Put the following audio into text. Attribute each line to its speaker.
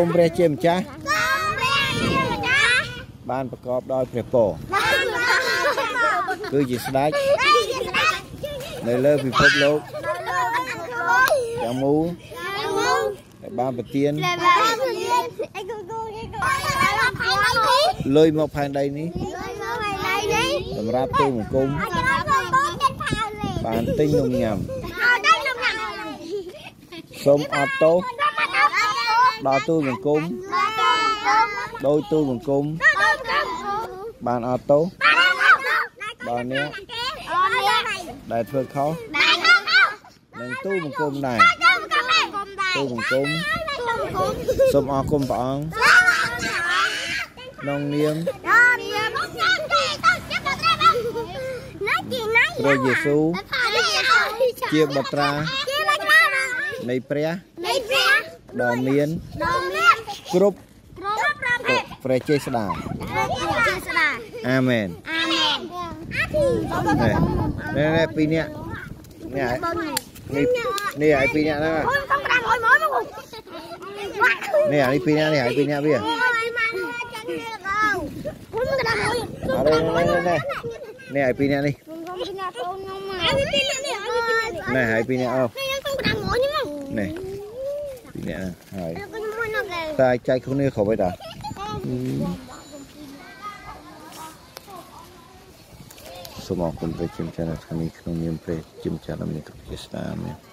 Speaker 1: គុំព្រះជាម្ចាស់
Speaker 2: កូនព្រះជាម្ចាស់
Speaker 1: បានប្រកបដោយព្រះពរ
Speaker 2: បានមក
Speaker 1: គឺជាស្ដេច
Speaker 2: ជាស្ដេច
Speaker 1: នៅលើពិភពលោក
Speaker 2: នៅលើអង្គរ
Speaker 1: ទាំងមូល
Speaker 2: ទាំងមូល
Speaker 1: ដែលបានប្រទាន
Speaker 2: ដែលបានរៀនអីគូគូគេគូបានផៃនេះ
Speaker 1: លុយមកផែនដីនេះ
Speaker 2: លើមកផៃនេះ
Speaker 1: សម្រាប់ទូលបង្គំ
Speaker 2: អាចដល់កូនចិត្តផៅនេះ
Speaker 1: បានទិញនំញ៉ាំ
Speaker 2: ហើយដល់នំណា
Speaker 1: សូមអត់ទោស
Speaker 2: ដល់មកដល់
Speaker 1: ដល់ទូលបង្គំ
Speaker 2: ដល់ទៅទៅ
Speaker 1: ដោយទូលបង្គំ
Speaker 2: ដល់ទៅ
Speaker 1: បានអត់ទោស
Speaker 2: ដល់អ្នក
Speaker 1: ដល់អ្នក
Speaker 2: អត់អ្នក
Speaker 1: ដែលធ្វើខុស
Speaker 2: ដែរទៅ
Speaker 1: នឹងទូលបង្គំដែរ
Speaker 2: ទៅទៅដែរគុំដែរ
Speaker 1: ទូលបង្គំ
Speaker 2: ទៅគុំ
Speaker 1: សូមអរគុណព្រះអង្គក្នុងនាម
Speaker 2: ដល់នាមខ្ញុំទេទៅចាប់ទៅត្រេបណាជីណា
Speaker 1: ព្រះយេស៊ូវជាបុត្រា
Speaker 2: ជាលក្ខណៈ
Speaker 1: នៃព្រះ
Speaker 2: នៃព្រះ
Speaker 1: ដ៏មាន
Speaker 2: ដ៏មាន
Speaker 1: គ្រប់
Speaker 2: គ្រប់ប្រភេទ
Speaker 1: ព្រះចេស្តា
Speaker 2: ព្រះជាស្ដា
Speaker 1: អាមែន
Speaker 2: អាមែនអាទី
Speaker 1: នេះនេះពីរនាក់នេះហើយនេះនេះហើយពីរនាក់ហ្នឹងហ៎
Speaker 2: អូនកំប្រាំងអុយមកមក
Speaker 1: នេះហើយពីរនាក់នេះហើយពីរនាក់វា
Speaker 2: អូយមកចាញ់វាកោគុំក្តាំអុយ
Speaker 1: អរនេះនេះនេះនេះហើយពីរនាក់នេះ
Speaker 2: គុំគុំពីណាកូនខ្ញុំមកអាពីនេះនេះអុយពីនេះ
Speaker 1: នេះហើយពីរនាក់អូ
Speaker 2: នេះ
Speaker 1: ពីរនាក់ហ្នឹងហើយ
Speaker 2: ខ្ញុំមួយនោះគេ
Speaker 1: តើចែកគ្នាគ្រប់ហើយតាសូមអរគុណព្រះជាម្ចាស់នៅថ្ងៃនេះក្នុងនាមព្រះជាម្ចាស់ដ៏មានគ្រប់ជាស្ដាមែន